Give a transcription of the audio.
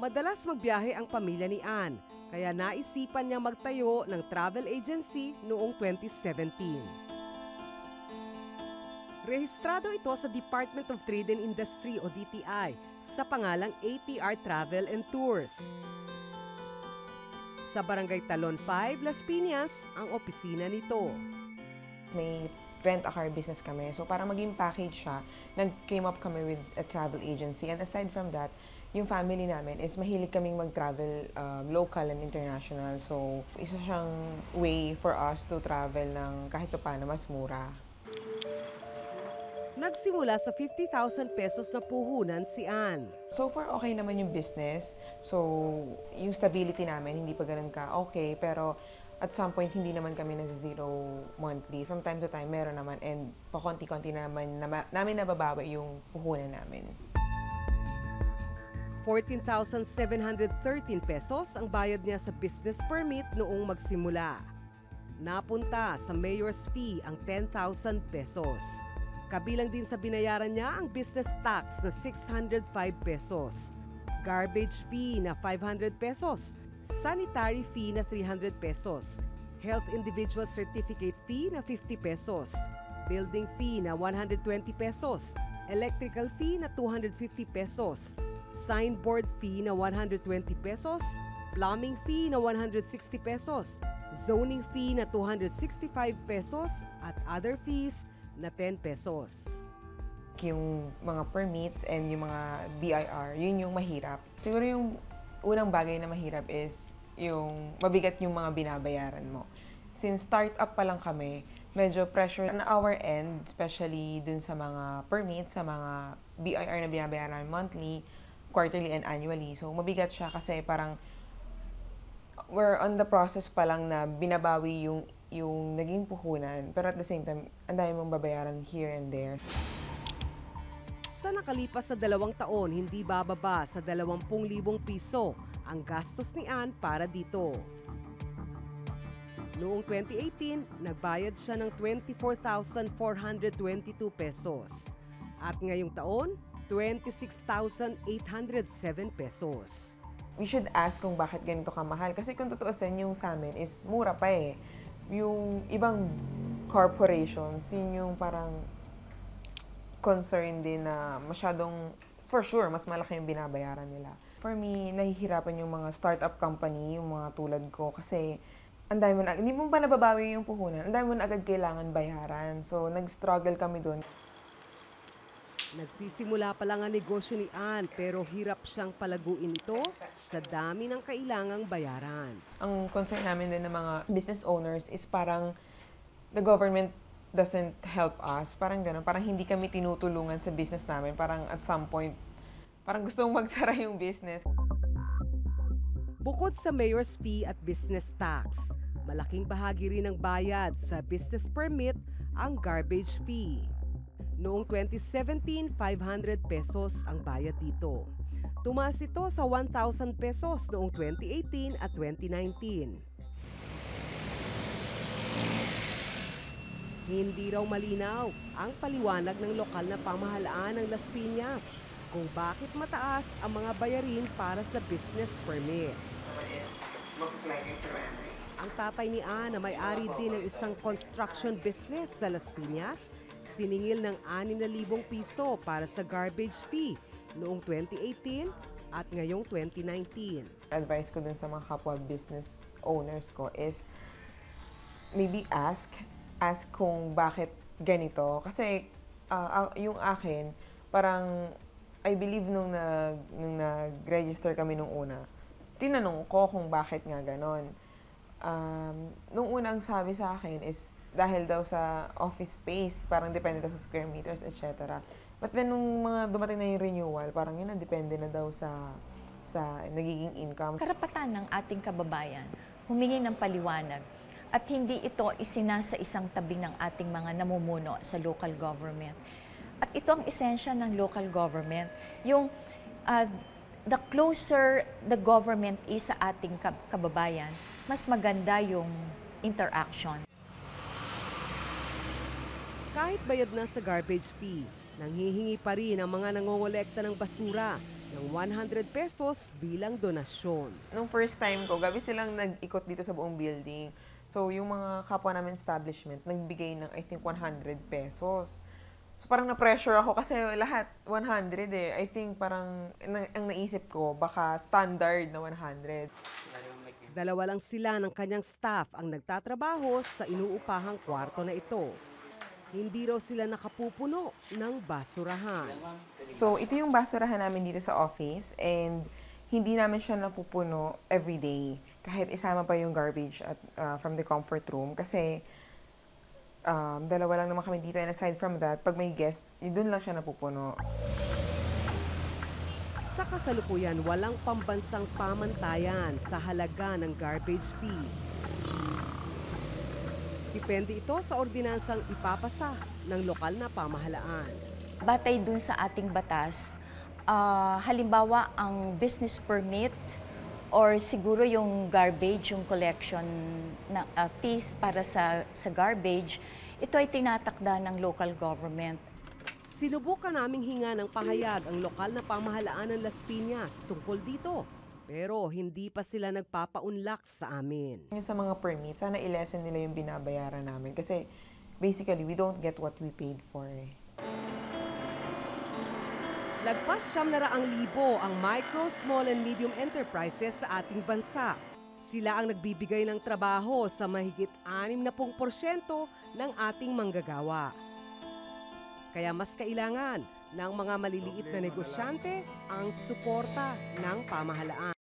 Madalas magbiyahe ang pamilya ni Ann, kaya naisipan niya magtayo ng travel agency noong 2017. Rehistrado ito sa Department of Trade and Industry o DTI sa pangalang ATR Travel and Tours. Sa Barangay Talon 5, Las Piñas, ang opisina nito. may rent a car business kami. So para maging package siya, nag-came up kami with a travel agency. And aside from that, yung family namin is mahilig kaming mag-travel um, local and international. So isa siyang way for us to travel ng kahit pa paano mas mura. Nagsimula sa 50,000 pesos na puhunan si Ann. So far, okay naman yung business. So, yung stability namin, hindi pa ganun ka okay. Pero, at some point, hindi naman kami nasa-zero monthly. From time to time, meron naman. And, pakonti-konti naman, nama, namin nababawi yung puhunan namin. 14,713 pesos ang bayad niya sa business permit noong magsimula. Napunta sa mayor's fee ang 10,000 pesos. Kabilang din sa binayaran niya ang business tax na 605 pesos, garbage fee na 500 pesos, sanitary fee na 300 pesos, health individual certificate fee na 50 pesos, building fee na 120 pesos, electrical fee na 250 pesos, signboard fee na 120 pesos, plumbing fee na 160 pesos, zoning fee na 265 pesos at other fees na 10 pesos. Yung mga permits and yung mga BIR, yun yung mahirap. Siguro yung unang bagay na mahirap is yung mabigat yung mga binabayaran mo. Since start-up pa lang kami, medyo pressure on our end, especially dun sa mga permits, sa mga BIR na binabayaran monthly, quarterly and annually. So, mabigat siya kasi parang we're on the process pa lang na binabawi yung yung naging puhunan. Pero at the same time, ang dami mong babayaran here and there. Sa nakalipas sa dalawang taon, hindi bababa sa 20,000 piso ang gastos ni Ann para dito. Noong 2018, nagbayad siya ng 24,422 pesos. At ngayong taon, 26,807 pesos. We should ask kung bakit ganito kamahal. Kasi kung tutuusin yung sa amin is mura pa eh. Yung ibang corporations, yun yung parang concern din na masyadong, for sure, mas malaki yung binabayaran nila. For me, nahihirapan yung mga startup company, yung mga tulad ko, kasi ang dami mo na, hindi mo pa nababawi yung puhunan, ang dami mo na agad kailangan bayaran. So, nag-struggle kami doon. Nagsisimula pa lang ang negosyo ni Ann pero hirap siyang palaguin ito sa dami ng kailangang bayaran. Ang concern namin din ng mga business owners is parang the government doesn't help us. Parang ganun. Parang hindi kami tinutulungan sa business namin. Parang at some point, parang gusto mong magsara yung business. Bukod sa mayor's fee at business tax, malaking bahagi rin ng bayad sa business permit ang garbage fee. Noong 2017, 500 pesos ang bayad dito. Tumaas ito sa 1,000 pesos noong 2018 at 2019. Hindi raw malinaw ang paliwanag ng lokal na pamahalaan ng Las Piñas kung bakit mataas ang mga bayarin para sa business permit. Ang tatay ni Ann na may-ari din ng isang construction business sa Las Piñas, siningil ng 6,000 piso para sa garbage fee noong 2018 at ngayong 2019. Advice ko dun sa mga kapwa business owners ko is maybe ask, ask kung bakit ganito. Kasi ah, yung akin, parang I believe nung, nag, nung nag-register kami nung una, tinanong ko kung bakit nga ganon. Um, nung unang sabi sa akin is dahil daw sa office space, parang depende daw sa square meters, etc. But then nung mga dumating na yung renewal, parang yun ang depende na daw sa sa nagiging income. karapatan ng ating kababayan humingi ng paliwanag at hindi ito isinasa isang tabi ng ating mga namumuno sa local government. At ito ang esensya ng local government, yung uh, the closer the government is sa ating kab- kababayan, mas maganda yung interaction. Kahit bayad na sa garbage fee, nanghihingi pa rin ang mga nangongolekta ng basura ng 100 pesos bilang donasyon. Nung first time ko, gabi silang nag-ikot dito sa buong building. So, yung mga kapwa namin establishment, nagbigay ng, I think, 100 pesos. So, parang na-pressure ako kasi lahat 100 eh. I think parang, na, ang naisip ko, baka standard na 100. Dalawa lang sila ng kanyang staff ang nagtatrabaho sa inuupahang kwarto na ito. Hindi raw sila nakapupuno ng basurahan. So, ito yung basurahan namin dito sa office and hindi namin siya napupuno every day. Kahit isama pa yung garbage at uh, from the comfort room kasi um, dalawa lang naman kami dito and aside from that, pag may guest, doon lang siya napupuno. Sa kasalukuyan, walang pambansang pamantayan sa halaga ng garbage fee. Depende ito sa ordinansang ipapasa ng lokal na pamahalaan. Batay dun sa ating batas, ah, halimbawa ang business permit or siguro yung garbage, yung collection na ah, fees para sa, sa garbage, ito ay tinatakda ng local government. Sinubukan naming hinga ng pahayag ang lokal na pamahalaan ng Las Piñas tungkol dito. Pero hindi pa sila nagpapaunlak sa amin. Yung sa mga permits, sana i-lessen nila yung binabayaran namin kasi basically, we don't get what we paid for. eh. Lagpas siyam na raang libo ang micro, small and medium enterprises sa ating bansa. Sila ang nagbibigay ng trabaho sa mahigit 60% ng ating manggagawa. Kaya mas kailangan ng mga maliliit na negosyante ang suporta ng pamahalaan.